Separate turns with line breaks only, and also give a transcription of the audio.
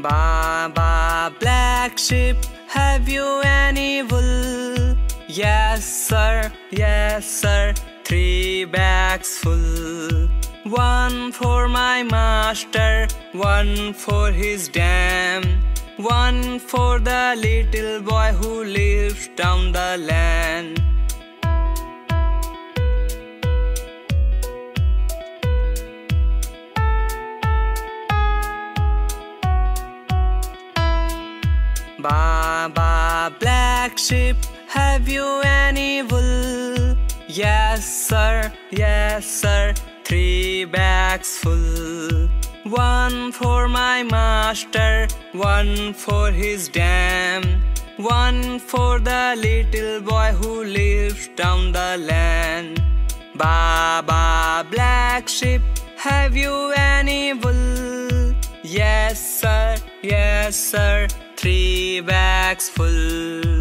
black sheep, have you any wool? Yes, sir, yes, sir, three bags full. One for my master, one for his dam, one for the little boy who lives down the lane. Baa baa, black sheep, have you any wool? Yes, sir, yes, sir, three bags full. One for my master, one for his dam, one for the little boy who lives down the lane. Baa baa, black sheep, have you any wool? Yes, sir, yes, sir, three bags full.